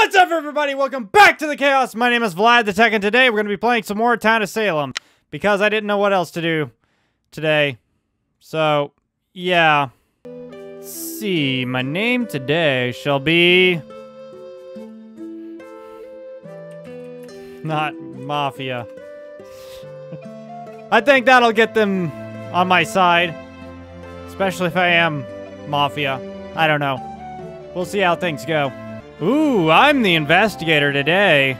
What's up, everybody? Welcome back to the Chaos. My name is Vlad the Tek, and today we're going to be playing some more Town of Salem because I didn't know what else to do today. So, yeah. Let's see. My name today shall be. Not Mafia. I think that'll get them on my side. Especially if I am Mafia. I don't know. We'll see how things go. Ooh, I'm the investigator today.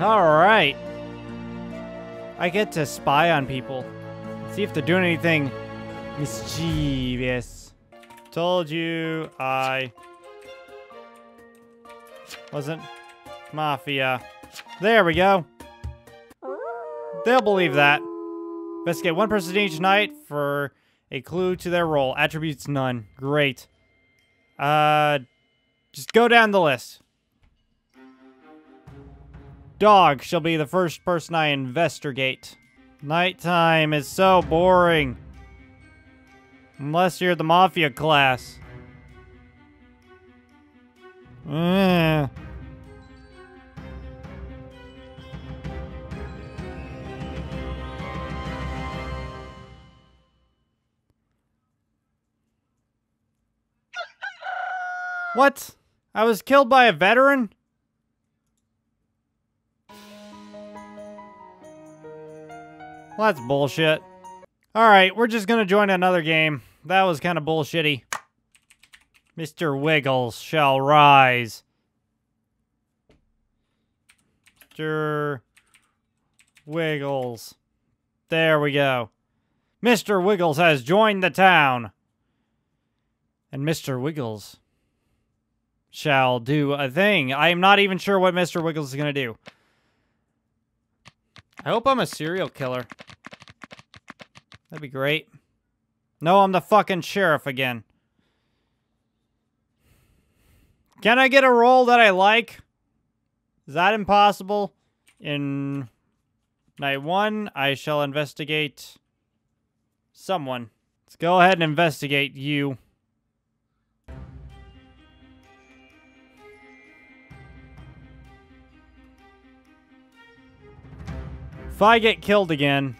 Alright. I get to spy on people. See if they're doing anything mischievous. Told you I wasn't mafia. There we go. They'll believe that. Investigate one person each night for a clue to their role. Attributes none. Great. Uh, just go down the list. Dog shall be the first person I investigate. Nighttime is so boring. Unless you're the Mafia class. Eh. What? I was killed by a veteran? Well, that's bullshit. Alright, we're just gonna join another game. That was kind of bullshitty. Mr. Wiggles shall rise. Mr. Wiggles. There we go. Mr. Wiggles has joined the town. And Mr. Wiggles shall do a thing. I am not even sure what Mr. Wiggles is going to do. I hope I'm a serial killer. That'd be great. No, I'm the fucking sheriff again. Can I get a role that I like? Is that impossible? In night one, I shall investigate someone. Let's go ahead and investigate you. If I get killed again,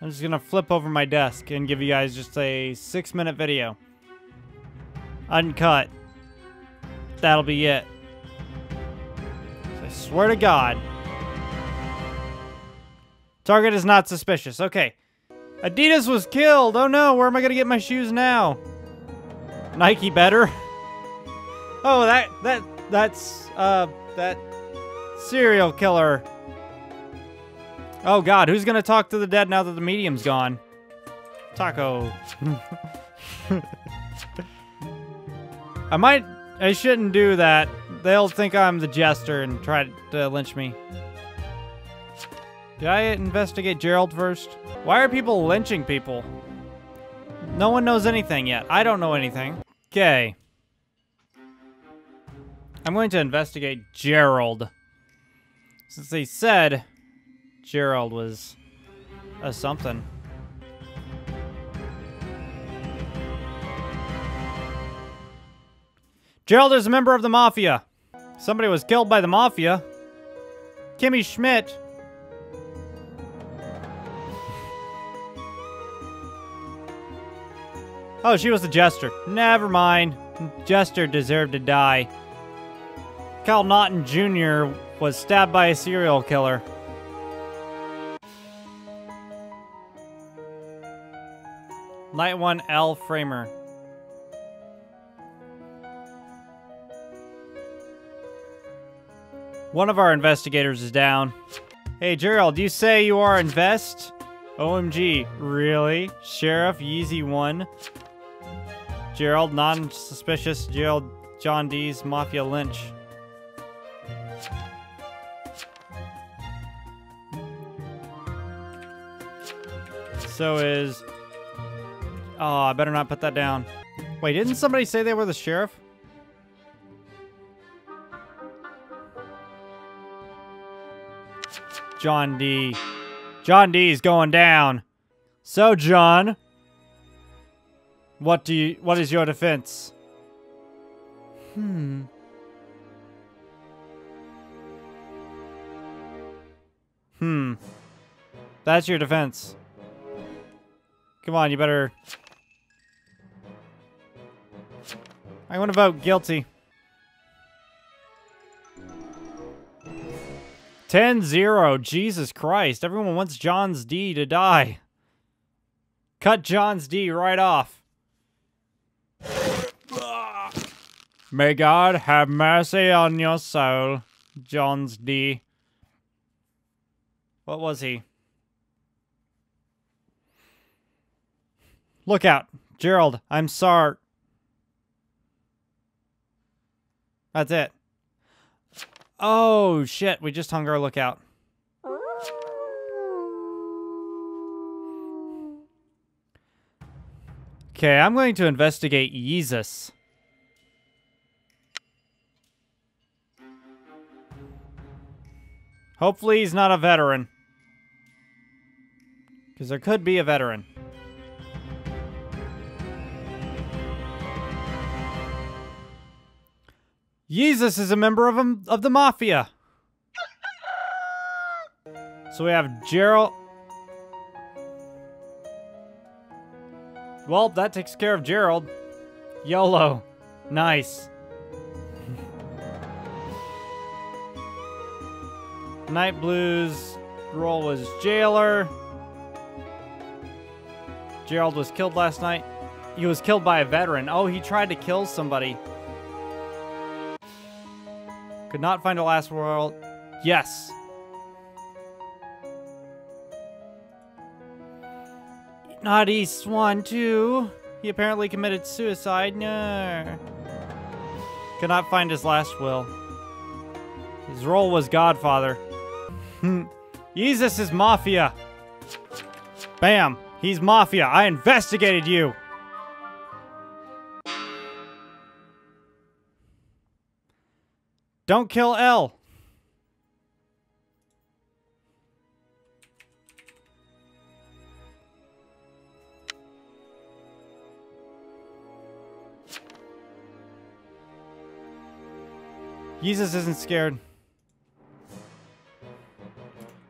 I'm just gonna flip over my desk and give you guys just a six minute video. Uncut. That'll be it. I swear to God. Target is not suspicious. Okay. Adidas was killed. Oh no, where am I gonna get my shoes now? Nike better. Oh, that, that, that's, uh, that serial killer Oh god, who's gonna talk to the dead now that the medium's gone? Taco. I might... I shouldn't do that. They'll think I'm the jester and try to lynch me. Did I investigate Gerald first? Why are people lynching people? No one knows anything yet. I don't know anything. Okay. I'm going to investigate Gerald. Since they said Gerald was a something. Gerald is a member of the Mafia. Somebody was killed by the Mafia. Kimmy Schmidt. Oh, she was the Jester. Never mind. Jester deserved to die. Cal Naughton Jr. was stabbed by a serial killer. Night 1 L Framer. One of our investigators is down. Hey, Gerald, do you say you are invest? OMG, really? Sheriff Yeezy 1? Gerald, non-suspicious Gerald John D's Mafia Lynch. So is Oh, I better not put that down. Wait, didn't somebody say they were the sheriff? John D. John D's going down. So, John, what do you what is your defense? Hmm. Hmm. That's your defense. Come on, you better... I want to vote guilty. 10-0. Jesus Christ. Everyone wants John's D to die. Cut John's D right off. May God have mercy on your soul, John's D. What was he? Look out. Gerald, I'm sorry. That's it. Oh, shit. We just hung our lookout. Okay, I'm going to investigate Yeezus. Hopefully he's not a veteran. Because there could be a veteran. Yeezus is a member of, him, of the Mafia. So we have Gerald... Well, that takes care of Gerald. YOLO. Nice. Night Blues role was jailer. Gerald was killed last night. He was killed by a veteran. Oh, he tried to kill somebody. Could not find a last world. Yes. Not East one, too. He apparently committed suicide. No. Could not find his last will. His role was Godfather. Jesus is Mafia. Bam. He's Mafia. I investigated you. Don't kill L. Jesus isn't scared.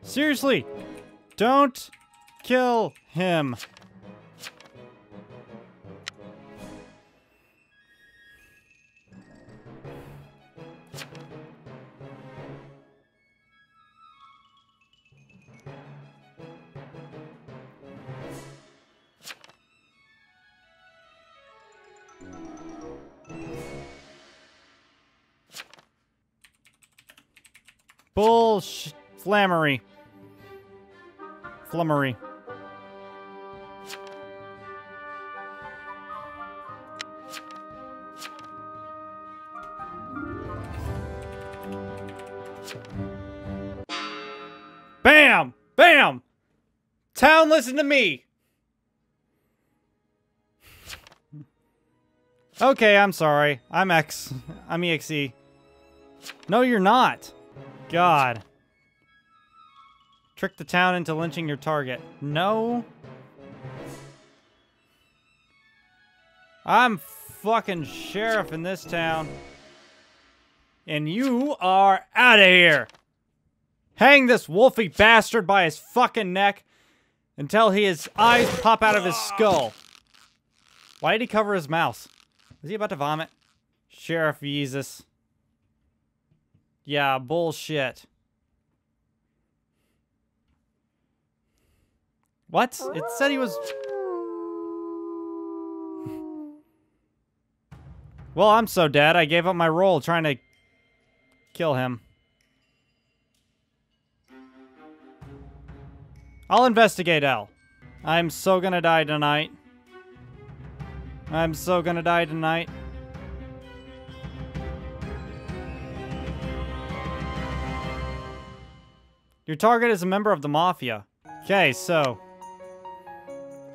Seriously, don't kill him. Flammery. Flummery. Bam! Bam! Town, listen to me! Okay, I'm sorry. I'm X. I'm EXE. No, you're not. God. Trick the town into lynching your target. No. I'm fucking sheriff in this town. And you are out of here. Hang this wolfy bastard by his fucking neck until his eyes pop out of his skull. Why did he cover his mouth? Is he about to vomit? Sheriff Jesus. Yeah, bullshit. What? It said he was... Well, I'm so dead, I gave up my role trying to kill him. I'll investigate L. I'm so gonna die tonight. I'm so gonna die tonight. Your target is a member of the Mafia. Okay, so...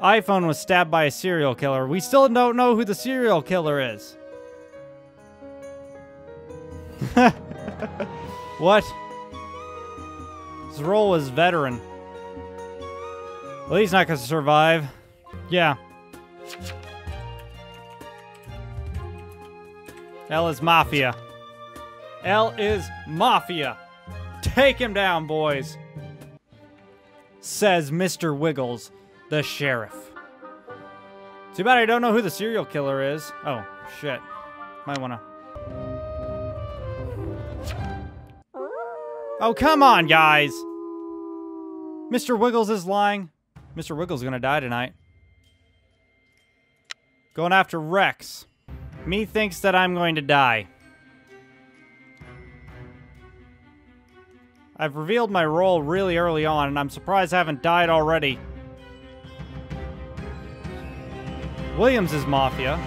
iPhone was stabbed by a serial killer. We still don't know who the serial killer is. what? His role was veteran. Well, he's not gonna survive. Yeah. L is Mafia. L is Mafia. Take him down, boys. says Mr. Wiggles, the sheriff. Too bad I don't know who the serial killer is. Oh, shit. Might wanna... Oh, come on, guys! Mr. Wiggles is lying. Mr. Wiggles is gonna die tonight. Going after Rex. Me thinks that I'm going to die. I've revealed my role really early on, and I'm surprised I haven't died already. Williams is Mafia.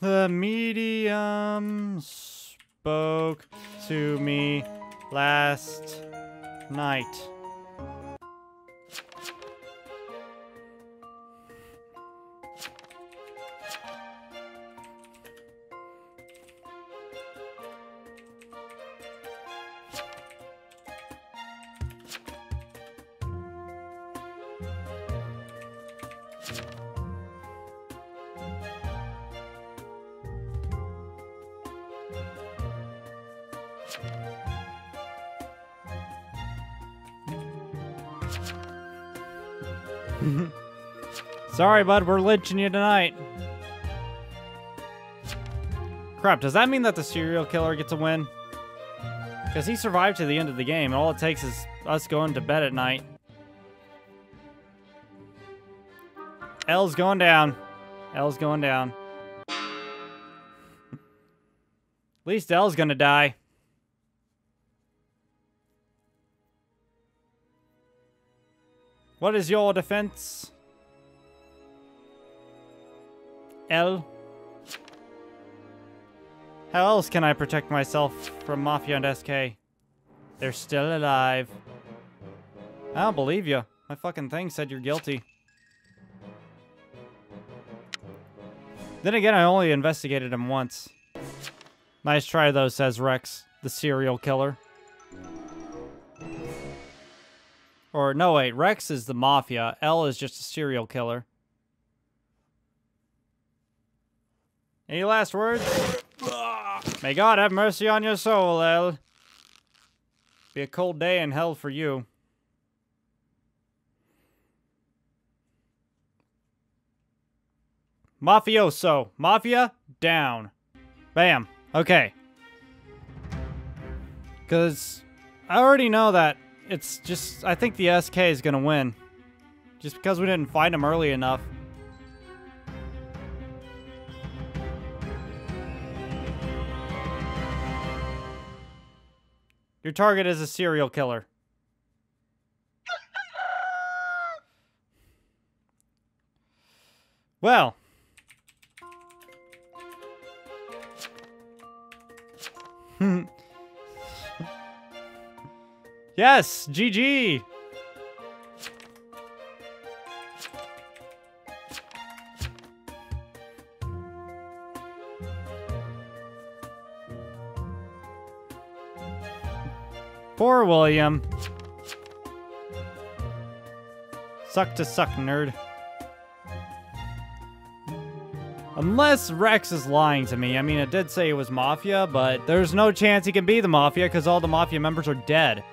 The medium spoke to me last night. Sorry, bud, we're lynching you tonight. Crap, does that mean that the serial killer gets a win? Because he survived to the end of the game, and all it takes is us going to bed at night. L's going down. L's going down. At least L's gonna die. What is your defense? L. How else can I protect myself from Mafia and SK? They're still alive. I don't believe you. My fucking thing said you're guilty. Then again, I only investigated him once. Nice try, though, says Rex, the serial killer. Or, no, wait, Rex is the mafia. L is just a serial killer. Any last words? May God have mercy on your soul, L. Be a cold day in hell for you. Mafioso. Mafia, down. Bam. Okay. Because I already know that it's just, I think the SK is going to win. Just because we didn't find him early enough. Your target is a serial killer. Well. yes, GG. Poor William. Suck to suck, nerd. Unless Rex is lying to me. I mean, it did say it was Mafia, but there's no chance he can be the Mafia because all the Mafia members are dead.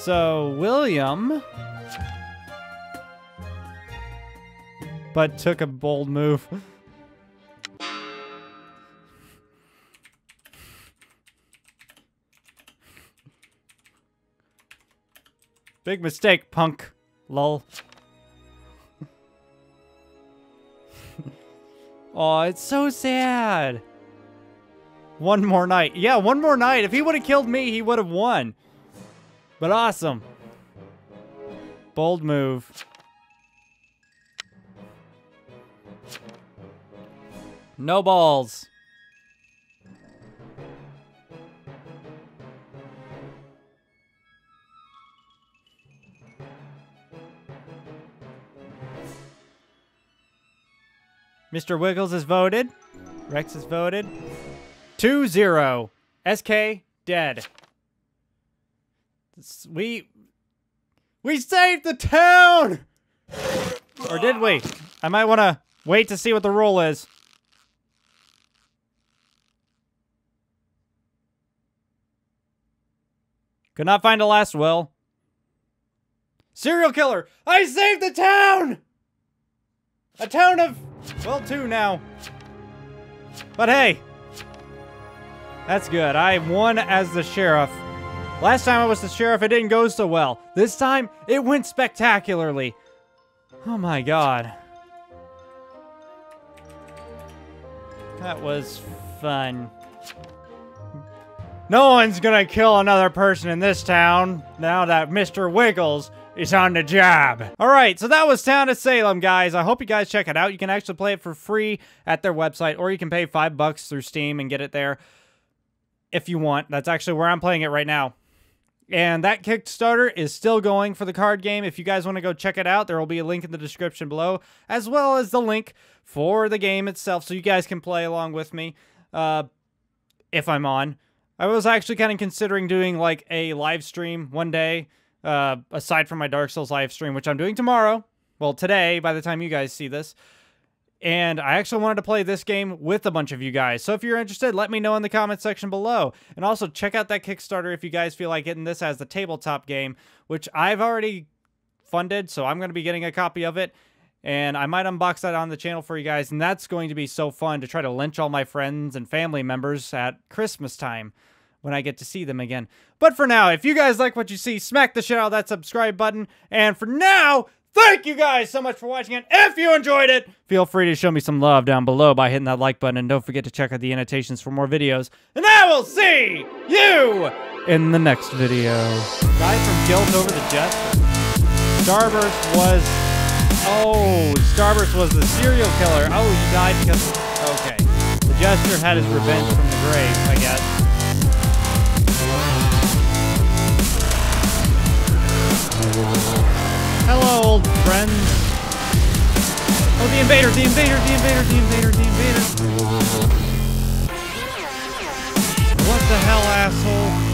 So, William... But took a bold move. Big mistake, punk. Lol. oh, it's so sad. One more night. Yeah, one more night. If he would have killed me, he would have won. But awesome. Bold move. No balls. Mr. Wiggles has voted. Rex has voted. 2-0. SK dead. We we saved the town! or did we? I might want to wait to see what the roll is. Could not find a last will. Serial killer! I saved the town! A town of, well, two now. But hey, that's good. I won as the sheriff. Last time I was the sheriff, it didn't go so well. This time, it went spectacularly. Oh my god. That was fun. No one's gonna kill another person in this town now that Mr. Wiggles is on the job. All right, so that was Town of Salem, guys. I hope you guys check it out. You can actually play it for free at their website, or you can pay five bucks through Steam and get it there if you want. That's actually where I'm playing it right now. And that Kickstarter is still going for the card game. If you guys want to go check it out, there will be a link in the description below, as well as the link for the game itself, so you guys can play along with me uh, if I'm on. I was actually kind of considering doing like a live stream one day, uh, aside from my Dark Souls live stream, which I'm doing tomorrow. Well, today, by the time you guys see this. And I actually wanted to play this game with a bunch of you guys. So if you're interested, let me know in the comment section below. And also check out that Kickstarter if you guys feel like getting this as the tabletop game, which I've already funded, so I'm going to be getting a copy of it. And I might unbox that on the channel for you guys. And that's going to be so fun to try to lynch all my friends and family members at Christmas time when I get to see them again. But for now, if you guys like what you see, smack the shit out of that subscribe button. And for now, Thank you guys so much for watching it. If you enjoyed it, feel free to show me some love down below by hitting that like button. And don't forget to check out the annotations for more videos. And I will see you in the next video. Guy from Guilt over the Jester. Starburst was... Oh, Starburst was the serial killer. Oh, he died because... Okay. The Jester had his revenge from the grave, I guess. Hello, old friends. Oh, the invader, the invader, the invader, the invader, the invader. What the hell, asshole?